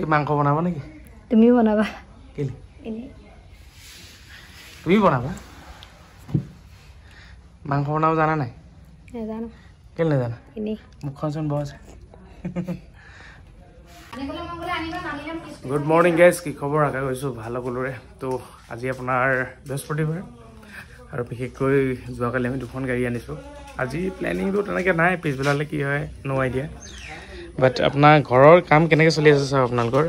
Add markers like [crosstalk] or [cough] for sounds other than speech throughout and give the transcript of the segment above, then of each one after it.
তুমি মাংস বনাবা নেকি? তুমিও বনাবা। কেলে? তুমি বনাবা? মাংস বনাব জানা নাই? নাজানো। কেলে নাজানা? মুখখন আছে। গুড মৰ্ণিং গেছ কি খবৰ? আশা কৰিছোঁ ভাল সকলোৰে। তো আজি আপোনাৰ বৃহস্পতিবাৰ আৰু বিশেষকৈ যোৱাকালি আমি দুখন গাড়ী আনিছোঁ। আজি প্লেনিংটো তেনেকৈ নাই পিছবেলালৈ কি হয় ন' আইডিয়া বাট আপোনাৰ ঘৰৰ কাম কেনেকৈ চলি আছে চাওক আপোনালোকৰ?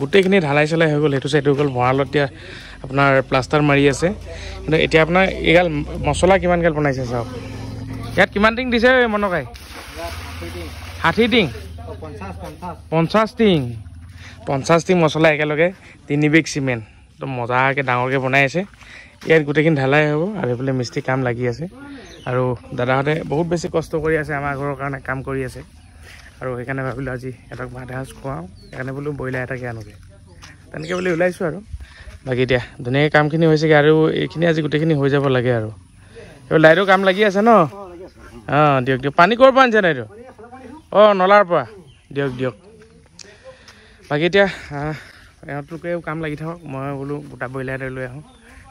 গোটেইখিনি ঢালাই চালাই হৈ গ'ল সেইটো চাইড হৈ গ'ল ভঁৰালত এতিয়া আপোনাৰ প্লাষ্টাৰ মাৰি আছে। কিন্তু এতিয়া আপোনাৰ এইগাল মছলা কিমানগাল বনাইছে চাওক ইয়াত কিমান টিং দিছে মনকাই? ষাঠি টিং? পঞ্চাছ টিং। পঞ্চাছ টিং মছলা একেলগে তিনি বিগ চিমেণ্ট। একদম মজাকৈ ডাঙৰকৈ বনাই আছে। ইয়াত গোটেইখিনি ঢালাই হ'ব আৰু এইফালে মিস্ত্ৰী কাম লাগি আছে। আৰু দাদাহঁতে বহুত বেছি কষ্ট কৰি আছে আমাৰ ঘৰৰ কাৰণে কাম কৰি আছে। আৰু সেইকাৰণে ভাবিলোঁ আজি এটাক ভাত এসাঁজ খুৱাওঁ। সেইকাৰণে বোলো ব্ৰইলাৰ এটাকে আনোগৈ। তেনেকৈ বুলি ওলাইছোঁ আৰু। বাকী এতিয়া ধুনীয়াকৈ কামখিনি হৈছেগৈ আৰু এইখিনি আজি গোটেইখিনি হৈ যাব লাগে আৰু। এইবোৰ লাইটৰ কাম লাগি আছে ন? অঁ দিয়ক দিয়ক। পানী ক'ৰ পৰা আনিছে নাইটো অঁ নলাৰ পৰা। দিয়ক দিয়ক। বাকী এতিয়া এওঁলোকেও কাম লাগি থাকক। মই বোলো গোটা ব্ৰইলাৰ এটা লৈ আহোঁ।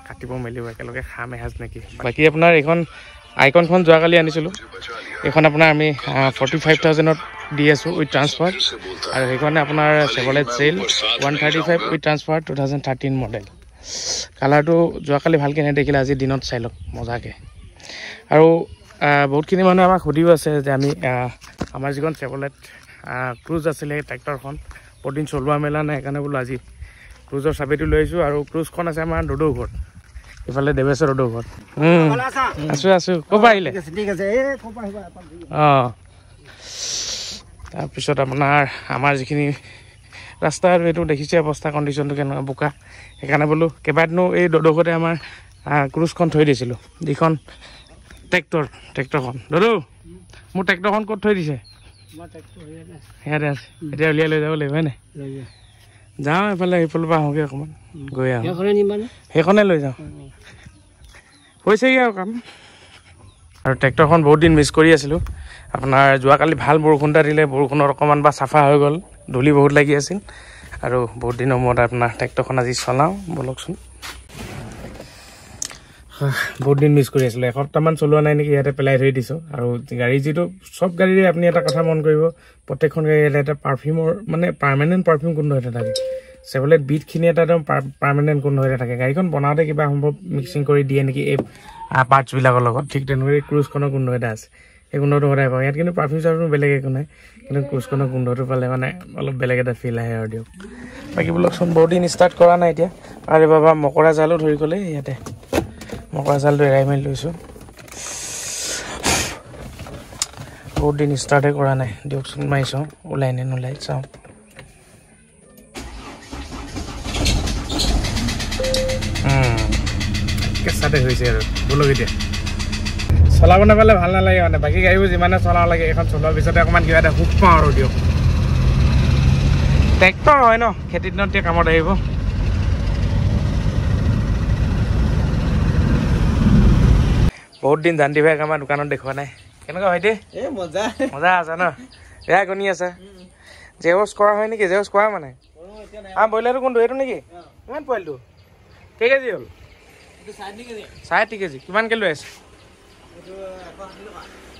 কাটিব মেলিব একেলগে খাম এসাঁজ নেকি? বাকী আপোনাৰ এইখন আইকনখন যোৱাকালি আনিছিলোঁ। এইখন আপোনাৰ আমি ফৰ্টি ফাইভ থাউজেণ্ডত দি আছোঁ উইথ ট্ৰান্সফাৰ আৰু সেইখনে আপোনাৰ Chevrolet Sail one thirty five with transfer two thousand thirteen model কালাৰটো যোৱাকালি ভালকৈ নেদেখিলে আজি দিনত চাই লওক মজাকৈ। আৰু বহুতখিনি মানুহে আমাক সুধিও আছে যে আমি আমাৰ যিখন চেভলেট ক্ৰুজ আছিলে ট্ৰেক্টৰখন বহুদিন চলোৱা মেলা নাই সেইকাৰণে বোলো আজি ক্ৰুজৰ চাবিটো লৈ আহিছোঁ। আৰু ক্ৰুজখন আছে আমাৰ দদৌ ঘৰত ইফালে দেৱেশ্বৰ ঘৰত উম, আছোঁ? আছোঁ ক'ৰ পৰা আহিলে? অঁ। তাৰপিছত আপোনাৰ আমাৰ যিখিনি ৰাস্তা আৰু এইটো দেখিছে অৱস্থা কণ্ডিশ্যনটো কেনেকুৱা বোকা। সেইকাৰণে বোলো কেইবাদিনো এই দদৌঘৰতে আমাৰ ক্ৰুজখন থৈ দিছিলোঁ। যিখন ট্ৰেক্টৰ ট্ৰেক্টৰখন। দদৌ মোৰ ট্ৰেক্টৰখন ক'ত থৈ দিছে? ইয়াতে আছে। এতিয়া উলিয়াই লৈ যাব লাগিব হয়নে যাওঁ এইফালে এইফালৰ পৰা আহোঁগৈ অকণমান গৈ আহোঁ। সেইখনে লৈ যাওঁ। হৈছেগৈ আৰু কাম। আৰু ট্ৰেক্টৰখন বহুত দিন মিছ কৰি আছিলোঁ। আপোনাৰ যোৱাকালি ভাল বৰষুণ এটা দিলে বৰষুণত অকণমান বা চাফা হৈ গ'ল ধূলি বহুত লাগি আছিল। আৰু বহুত দিনৰ মূৰত আপোনাৰ ট্ৰেক্টৰখন আজি চলাওঁ ব'লকচোন। বহুত দিন মিছ কৰি আছিলোঁ। এসপ্তাহমান চলোৱা নাই নেকি ইয়াতে পেলাই থৈ দিছোঁ। আৰু গাড়ী যিটো চব গাড়ীৰে আপুনি এটা কথা মন কৰিব প্ৰত্যেকখন গাড়ী এটা পাৰফিউমৰ মানে পাৰ্মানেণ্ট পাৰফিউম গোন্ধ এটা থাকে। চেভলেট বিটখিনি এটা একদম পাৰ্মানেণ্ট গোন্ধ এটা থাকে। গাড়ীখন বনাওঁতে কিবা সম্ভৱ মিক্সিং কৰি দিয়ে নেকি এই পাৰ্টছবিলাকৰ লগত ঠিক তেনেকৈ ক্ৰুজখনৰ গোন্ধ এটা আছে। সেই গোন্ধটো সদায় পাওঁ। ইয়াত কিন্তু পাৰফিউম চাৰফিউম বেলেগ একো নাই। কিন্তু ক্ৰুজখনৰ গোন্ধটো পালে মানে অলপ বেলেগ এটা ফিল আহে আৰু দিয়ক। বাকী বোলকচোন বহুত দিন ষ্টাৰ্ট কৰা নাই এতিয়া। আৰু বাবা মকৰা জালো ধৰি গ'লে ইয়াতে। মকৰা জালটো এৰাই মেলি লৈছোঁ। বহুত দিন ষ্টাৰ্টে কৰা নাই। দিয়কচোন মাৰি চাওঁ ওলাই নে নোলাই চাওঁ। কেঁচাতে হৈছে আৰু বোলক এতিয়া। চলাব নাপালে ভাল নালাগে মানে বাকী গাড়ীবোৰ যিমানে চলাব লাগে এইখন চলোৱাৰ পিছতে অকণমান কিবা এটা সুখ পাওঁ আৰু দিয়ক। ট্ৰেক্টৰ হয় ন? খেতিৰ দিনত এতিয়া কামত আহিব। বহুত দিন জান্তি ভাইক আমাৰ দোকানত দেখুওৱা নাই। কেনেকুৱা ভাইটি? মজা। আছে ন? এয়া গণি আছে। জেৰক্স কৰা হয় নেকি? জেৰক্স কৰা মানে? আ ব্ৰইলাৰটো কোনটো? এইটো নেকি? কিমান পোৱালিটো? কেই কেজি হ'ল চাৰে তিনি কেজি। কিমানকৈ লৈ আছে?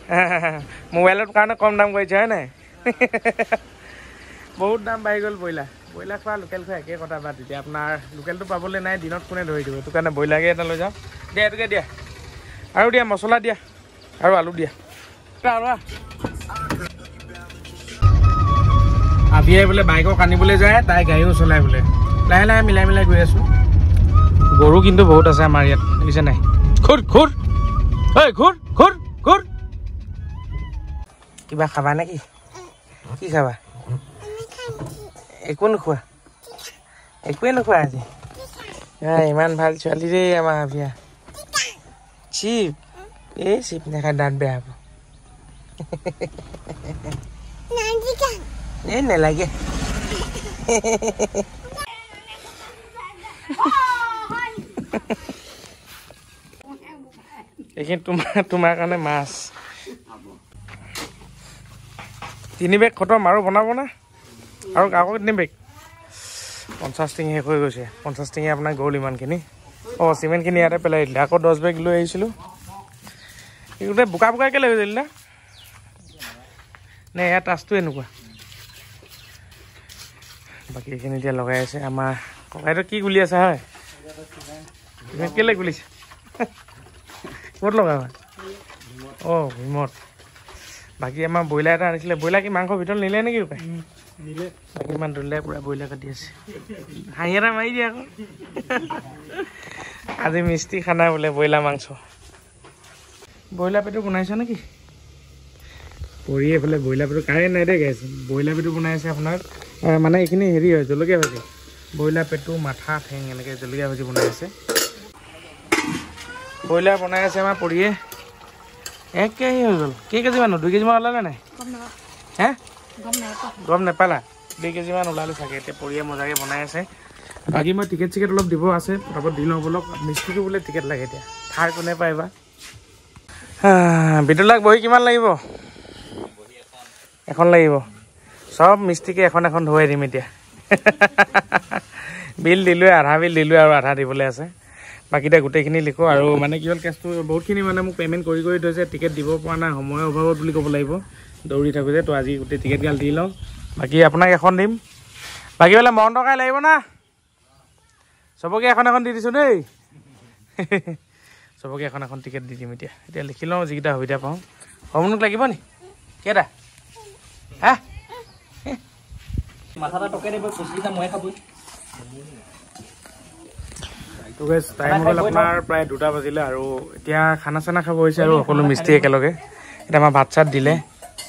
[laughs] মোবাইলৰ কাৰণে কম দাম কৰিছে হয় নাই? [laughs] বহুত দাম বাঢ়ি গ'ল ব্ৰইলাৰ। ব্ৰইলাৰ খোৱা লোকেল খোৱা একেই কথা বাদ। এতিয়া আপোনাৰ লোকেলটো পাবলৈ নাই দিনত কোনে ধৰি দিব? সেইটো কাৰণে ব্ৰইলাৰকে এটা লৈ যাওঁ। দিয়া এইটোকে দিয়া। আৰু দিয়া মছলা দিয়া আৰু আলু দিয়া। আবিয়াই বোলে বাইকক আনিবলৈ যায় তাই গাড়ীও চলাই বোলে। লাহে লাহে মিলাই মিলাই গৈ আছোঁ। গৰু কিন্তু বহুত আছে আমাৰ ইয়াত দেখিছে নাই? খুৰ খুৰ ঐ খুৰ খুৰ খুৰ কিবা খাবা নেকি? কি খাবা? একো নোখোৱা? একোৱে নোখোৱা আজি। ইমান ভাল ছোৱালী দেই আমাৰ আবিয়া। চিপ এই চিপ নাখায় দাঁত বেয়া হ'ব এই নেলাগে এইখিনি তোমাৰ তোমাৰ কাৰণে মাছ তিনি বেগ খতম আৰু বনাব না আৰু আকৌ দিম বেগ পঞ্চাছ টিং শেষ হৈ গৈছে পঞ্চাছ টিঙে আপোনাৰ গ'ল ইমানখিনি অঁ চিমেণ্টখিনি ইয়াতে পেলাই দিলে। আকৌ দহ বেগ লৈ আহিছিলোঁ। এই গোটেই বোকা বোকা কেলৈ হৈ দিলে? নে ইয়াৰ টাচটো এনেকুৱা? বাকী এইখিনি এতিয়া লগাই আছে আমাৰ। ককাইটো কি গুলি আছে হয়? কেলৈ গুলিছে? [laughs] ক'ত লগা হয়। অঁ ভীমত বাকী আমাৰ ব্ৰইলাৰ এটা আনিছিলে। ব্ৰইলাৰ কি মাংসৰ ভিতৰত নিলে নেকি উপায় বাকী ইমান ধুনীয়া পূৰা ব্ৰইলাৰ কাটি আছে। হাঁহি এটা মাৰি দিয়ে আকৌ। আজি মিস্ত্ৰী খানা বোলে ব্ৰইলাৰ মাংস। ব্ৰইলাৰ পেটু বনাইছ নেকি? পৰি এইফালে ব্ৰইলাৰ পেটু কাৰেণ্ট নাই দেই গাইছে ব্ৰইলাৰ পেটু বনাই আছে আপোনাৰ মানে এইখিনি হেৰি হয় জলকীয়া ভাজি। ব্ৰইলাৰ পেটু মাথা ঠেং এনেকৈ জলকীয়া ভাজি বনাই আছে। ব্ৰইলাৰ বনাই আছে আমাৰ পৰিয়ে। এক কেজি হৈ গ'ল? কেই কেজি মান দুই কেজিমান ওলালে নাই? হে? গম নাপালা? দুই কেজিমান ওলালে চাগে এতিয়া পৰিয়ে মজাকৈ বনাই আছে। বাকী মই টিকেট চিকেট অলপ দিব আছে পটাপট দি লওঁ বলক মিস্ত্ৰীটো বোলে টিকেট লাগে এতিয়া। থাৰ কোনে পাই বা? বিদুলাক বহি কিমান লাগিব? এখন লাগিব। চব মিস্ত্ৰীকে এখন এখন ধুৱাই দিম এতিয়া। বিল দিলোৱে আধা বিল দিলোৱে আৰু আধা দিবলৈ আছে। বাকী এতিয়া গোটেইখিনি লিখোঁ আৰু মানে কি হ'ল কেছটো বহুতখিনি মানে মোক পে'মেণ্ট কৰি কৰি থৈছে টিকেট দিব পৰা নাই সময়ৰ অভাৱত বুলি ক'ব লাগিব। দৌৰি থাকোঁ যে তো আজি গোটেই টিকেটগাল দি লওঁ। বাকী আপোনাক এখন দিম। বাকী বোলে মৰণ টকাই লাগিব না? চবকে এখন এখন দি দিছোঁ দেই। চবকে এখন এখন টিকেট দি দিম এতিয়া। এতিয়া লিখি লওঁ যিকেইটা সুবিধা পাওঁ। সমুনক লাগিব নি? কেইটা? হা? মাথাটা টকাই দিব পইচাকেইটা ময়ে খাবই। তো গেছ টাইম হ'ল আপোনাৰ প্ৰায় দুটা বাজিলে আৰু এতিয়া খানা চানা খাব হৈছে আৰু সকলো মিস্ত্ৰী একেলগে। এতিয়া আমাৰ ভাত চাত দিলে।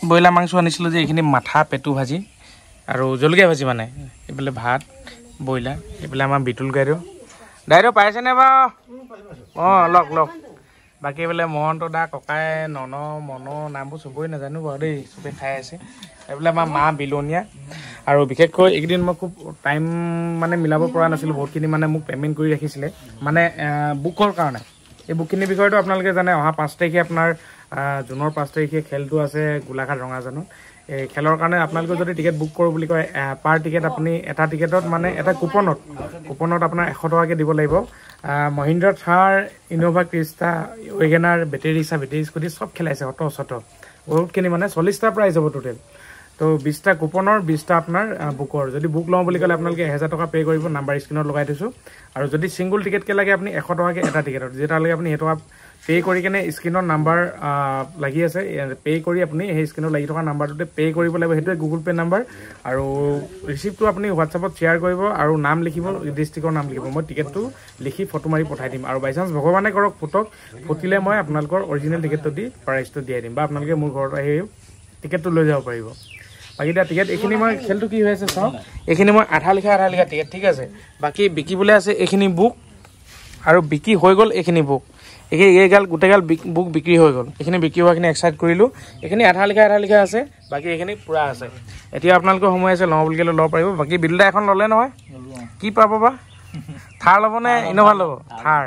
ব্ৰইলাৰ মাংস আনিছিলোঁ যে এইখিনি মাথা পেটু ভাজি আৰু জলকীয়া ভাজি মানে। এইফালে ভাত ব্ৰইলাৰ এইফালে আমাৰ বিতুল গাইদেউ দাইদেউ পাইছেনে বাৰু? অঁ লওক লওক। বাকী এইফালে মহন্ত দা ককাই নন মন নামবোৰ চবৰে নাজানো বাৰু দেই চবেই খাই আছে। এইফালে আমাৰ মা বিলনীয়া। আৰু বিশেষকৈ এইকেইদিন মই খুব টাইম মানে মিলাব পৰা নাছিলোঁ বহুতখিনি মানে মোক পে'মেণ্ট কৰি ৰাখিছিলে। মানে বুকৰ কাৰণে। এই বুকখিনিৰ বিষয়েতো আপোনালোকে জানে অহা পাঁচ তাৰিখে আপোনাৰ জুনৰ পাঁচ তাৰিখে খেলটো আছে গোলাঘাট ৰঙাজানত এই খেলৰ কাৰণে আপোনালোকে যদি টিকেট বুক কৰোঁ বুলি কয় পাৰ টিকেট আপুনি এটা টিকেটত মানে এটা কুপনত কুপনত আপোনাৰ এশ টকাকৈ দিব লাগিব। Mahindra Thar Innova Crysta WagonR battery rickshaw battery scooty চব খেলাইছে অট' চট। বহুতখিনি মানে চল্লিছটা প্ৰাইজ হ'ব টোটেল তো বিছটা কুপনৰ বিছটা আপোনাৰ বুকৰ যদি বুক লওঁ বুলি ক'লে আপোনালোকে এহেজাৰ টকা পে' কৰিব নাম্বাৰ স্ক্ৰীণত লগাই থৈছোঁ আৰু যদি ছিংগুল টিকেটকৈ লাগে আপুনি এশ টকাকৈ এটা টিকেটত যেতিয়ালৈকে আপুনি সেই টকা পে' কৰি কেনে স্ক্ৰীণত নাম্বাৰ লাগি আছে পে' কৰি আপুনি সেই স্ক্ৰীণত লাগি থকা নাম্বাৰটোতে পে' কৰিব লাগিব সেইটোৱে গুগল পে' নাম্বাৰ আৰু ৰিচিপ্টটো আপুনি হোৱাটছআপত শ্বেয়াৰ কৰিব আৰু নাম লিখিব ডিষ্ট্ৰিক্টৰ নাম লিখিব। মই টিকেটটো লিখি ফটো মাৰি পঠাই দিম। আৰু বাই চান্স ভগৱানে কৰক ফুটক ফুটিলে মই আপোনালোকৰ অৰিজিনেল টিকেটটো দি প্ৰাইচটো দিয়াই দিম। বা আপোনালোকে মোৰ ঘৰত আহি টিকেটটো লৈ যাব পাৰিব। বাকী এতিয়া টিকেট এইখিনি মই খেলটো কি হৈ আছে চাওঁ। এইখিনি মই আধা লিখা আধা লিখা টিকেট ঠিক আছে। বাকী বিকিবলৈ আছে এইখিনি বুক আৰু বিক্ৰী হৈ গ'ল এইখিনি বুক এইখিনি এইগাল গোটেইগাল বিক- বুক বিক্ৰী হৈ গ'ল। এইখিনি বিক্ৰী হোৱাখিনি এক্সাইট কৰিলোঁ। এইখিনি আধা লিখা আধা লিখা আছে। বাকী এইখিনি পূৰা আছে। এতিয়া আপোনালোকৰ সময় আছে লওঁ বুলি ক'লে ল'ব পাৰিব? বাকী বিলদা এখন ল'লে নহয়। কি পাব বা? থাৰ ল'ব নে ইন'ভা ল'ব? থাৰ।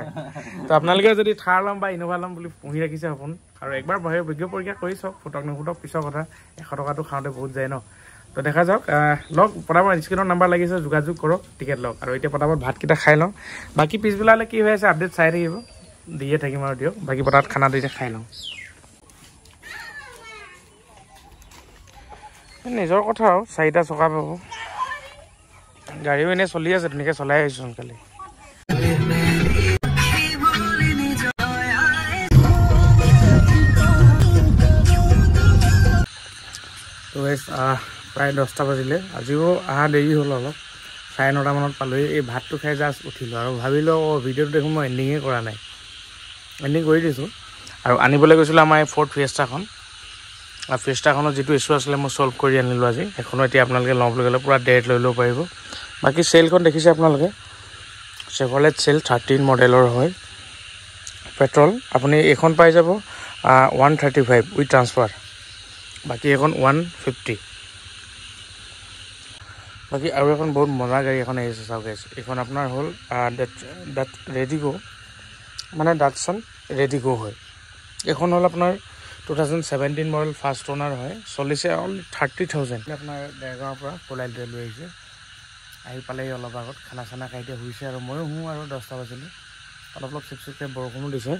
তো আপোনালোকে যদি থাৰ ল'ম বা ইন'ভা ল'ম বুলি পুহি ৰাখিছে সপোন আৰু একবাৰ বাহিৰ বিজ্ঞ পৰীক্ষা কৰি চাওক ফুটক নুফুটক পিছৰ কথা এশ টকাটো খাওঁতে বহুত যায় ন। তো দেখা যাওক লওক পটাপট স্ক্ৰীণৰ নাম্বাৰ লাগিছে যোগাযোগ কৰক টিকেট লওক। আৰু এতিয়া পটাপট ভাতকেইটা খাই লওঁ। বাকী পিছবেলালৈ কি হৈ আছে আপডেট চাই থাকিব। দিয়ে থাকিম আৰু দিয়ক। বাকী পটাত খানা দি খাই লওঁ। নিজৰ কথা আৰু চাৰিটা চকা পাব। গাড়ীও এনেই চলি আছে ধুনীয়াকৈ চলাই আহিছোঁ সোনকালে। আহ, প্ৰায় দহটা বাজিলে। আজিও অহা দেৰি হ'ল অলপ। চাৰে নটামানত পালোহি। এই ভাতটো খাই জাষ্ট উঠিলোঁ আৰু ভাবিলোঁ অঁ ভিডিঅ'টো দেখোন মই এণ্ডিঙে কৰা নাই। এণ্ডিং কৰি দিছোঁ। আৰু আনিবলৈ গৈছিলোঁ আমাৰ এই ফ'ৰ্ড ফিয়েষ্টাখন আৰু ফিয়েষ্টাখনত যিটো ইছ্যু আছিলে মই ছল্ভ কৰি আনিলোঁ আজি। সেইখনো এতিয়া আপোনালোকে লওঁ বুলি ক'লে পূৰা ডেৰেক্ট লৈ ল'ব পাৰিব। বাকী চেলখন দেখিছে আপোনালোকে? চেভলেট চেল থাৰ্টিন মডেলৰ হয়। পেট্ৰল আপুনি এইখন পাই যাব one thirty five with transfer বাকী এখন ওৱান ফিফটি বাকী আৰু এখন বহুত মজা গাড়ী এখন আহিছে চাওক এইখন আপোনাৰ হ'ল ডেট ডাট ৰেডিগ' মানে ডাটছন ৰেডিগ' হয়। এইখন হ'ল আপোনাৰ two thousand seventeen model first owner হয়। চলিছে অনলি থাৰ্টি থাউজেণ্ড আপোনাৰ ডেৰগাঁৱৰ পৰা কোলাইলটোৱে লৈ আহিছে। আহি পালেহি অলপ আগত খানা চানা খাই এতিয়া শুইছে আৰু ময়ো শুওঁ আৰু দহটা বাজিলে। অলপ অলপ চিপ চিপকৈ বৰষুণো দিছে।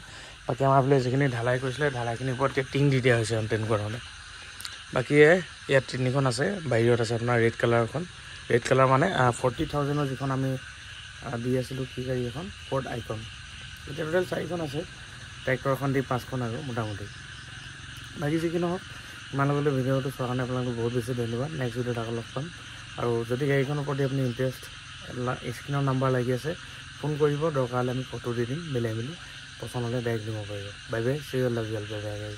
বাকী আমাৰ ফালে যিখিনি ঢালাই কৰিছিলে ঢালাইখিনিৰ ওপৰত এতিয়া টিং দি দিয়া হৈছে তেনেকুৱা ধৰণে বাকী ইয়াত তিনিখন আছে বাহিৰত আছে আপোনাৰ ৰেড কালাৰখন ৰেড কালাৰ মানে ফৰ্টি থাউজেণ্ডৰ যিখন আমি দি আছিলোঁ কি গাড়ী এখন ফৰ্ড আইকন এতিয়া টোটেল চাৰিখন আছে ট্ৰেক্টৰ এখন দি পাঁচখন আৰু মোটামুটি। বাকী যি কি নহওক ইমানলৈকে ভিডিঅ'টো চোৱাৰ কাৰণে আপোনালোকক বহুত বেছি ধন্যবাদ। নেক্সট ভিডিঅ'ত আকৌ লগ পাম। আৰু যদি গাড়ীখনৰ প্ৰতি আপুনি ইণ্টাৰেষ্ট স্ক্ৰীণৰ নাম্বাৰ লাগি আছে ফোন কৰিব দৰকাৰ হ'লে আমি ফটো দি দিম মিলাই মেলি। পচন্দ হ'লে ডাইৰেক্ট দিব পাৰিব। Bye bye serial U bye bye